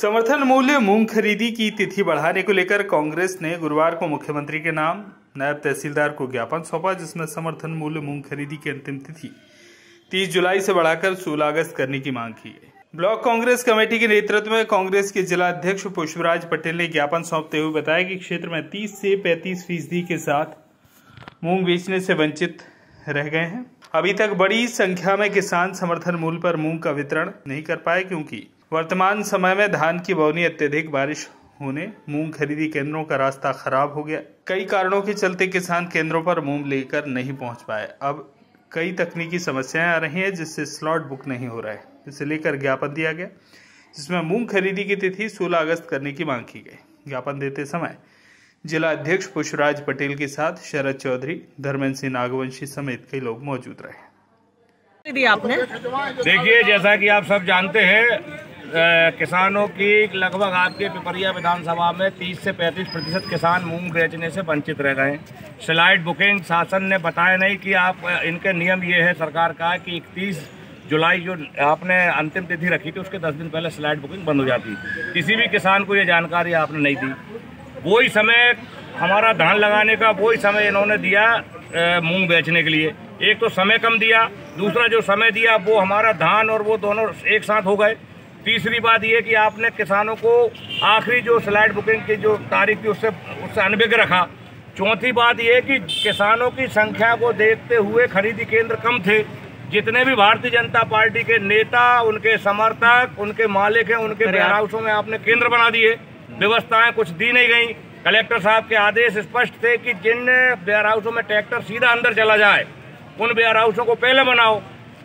समर्थन मूल्य मूंग खरीदी की तिथि बढ़ाने को लेकर कांग्रेस ने गुरुवार को मुख्यमंत्री के नाम, नायब तहसीलदार को ज्ञापन सौंपा, जिसमें समर्थन मूल्य मूंग खरीदी की अंतिम तिथि 30 जुलाई से बढ़ाकर 16 अगस्त करने की मांग की गई ब्लॉक कांग्रेस कमेटी के नेतृत्व में कांग्रेस के जिला अध्यक्ष पुष्पराज पटेल ने ज्ञापन सौंपते हुए बताया कि क्षेत्र में 30 से 35 फ़ीसदी के साथ मूंग बेचने से वंचित रह गए हैं। अभी तक बड़ी संख्या में किसान समर्थन मूल्य पर मूंग का वितरण नहीं कर पाए, क्योंकि वर्तमान समय में धान की बौनी अत्यधिक बारिश होने मूंग खरीदी केंद्रों का रास्ता खराब हो गया। कई कारणों के चलते किसान केंद्रों पर मूंग लेकर नहीं पहुँच पाए। अब कई तकनीकी समस्याएँ आ रही हैं जिससे स्लॉट बुक नहीं हो रहा है। इसे लेकर ज्ञापन दिया गया जिसमें मूंग खरीदी की तिथि 16 अगस्त करने की मांग की गई। ज्ञापन देते समय जिला अध्यक्ष पुष्पराज पटेल के साथ शरद चौधरी धर्मेंद्र सिंह नागवंशी समेत कई लोग मौजूद रहे। आपने? देखिए जैसा कि आप सब जानते हैं किसानों की लगभग आपके पिपरिया विधानसभा में 30 से 35 प्रतिशत किसान मूंग बेचने से वंचित रह गए हैं। स्लाइड बुकिंग शासन ने बताया नहीं कि आप इनके नियम ये है सरकार का कि इकतीस जुलाई जो आपने अंतिम तिथि रखी थी, उसके 10 दिन पहले स्लाइड बुकिंग बंद हो जाती। किसी भी किसान को ये जानकारी आपने नहीं दी। वही समय हमारा धान लगाने का, वही समय इन्होंने दिया मूंग बेचने के लिए। एक तो समय कम दिया, दूसरा जो समय दिया, वो हमारा धान और वो दोनों एक साथ हो गए। तीसरी बात ये कि आपने किसानों को आखिरी जो स्लाइड बुकिंग की जो तारीख थी उससे उससे अनभिज्ञ रखा। चौथी बात ये कि किसानों की संख्या को देखते हुए खरीदी केंद्र कम थे। जितने भी भारतीय जनता पार्टी के नेता उनके समर्थक उनके मालिक हैं उनके वेयर हाउसों में आपने केंद्र बना दिए। व्यवस्थाएँ कुछ दी नहीं गई। कलेक्टर साहब के आदेश स्पष्ट थे कि जिन वेयर हाउसों में ट्रैक्टर सीधा अंदर चला जाए उन वेयर हाउसों को पहले बनाओ।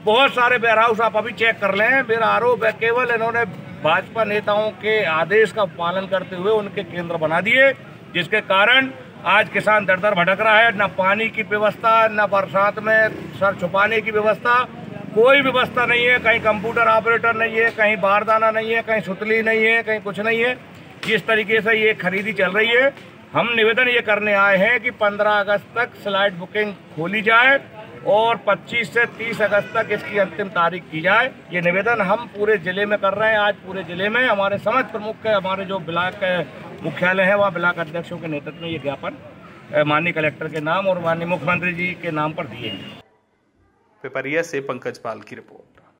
बहुत सारे वेयर हाउस आप अभी चेक कर लें। मेरा आरोप है, केवल इन्होंने भाजपा नेताओं के आदेश का पालन करते हुए उनके केंद्र बना दिए, जिसके कारण आज किसान दर दर भटक रहा है। न पानी की व्यवस्था, न बरसात में सर छुपाने की व्यवस्था। कोई व्यवस्था नहीं है, कहीं कंप्यूटर ऑपरेटर नहीं है, कहीं बारदाना नहीं है, कहीं सुतली नहीं है, कहीं कुछ नहीं है। जिस तरीके से ये खरीदी चल रही है, हम निवेदन ये करने आए हैं कि 15 अगस्त तक स्लाइड बुकिंग खोली जाए। और 25 से 30 अगस्त तक इसकी अंतिम तारीख की जाए। ये निवेदन हम पूरे ज़िले में कर रहे हैं। आज पूरे ज़िले में हमारे समस्त प्रमुख के, हमारे जो ब्लाक मुख्यालय है, वहाँ ब्लाक अध्यक्षों के नेतृत्व में ये ज्ञापन माननीय कलेक्टर के नाम और माननीय मुख्यमंत्री जी के नाम पर दिए हैं। पिपरिया से पंकज पाल की रिपोर्ट।